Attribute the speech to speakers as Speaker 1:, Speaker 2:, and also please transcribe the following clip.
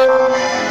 Speaker 1: Música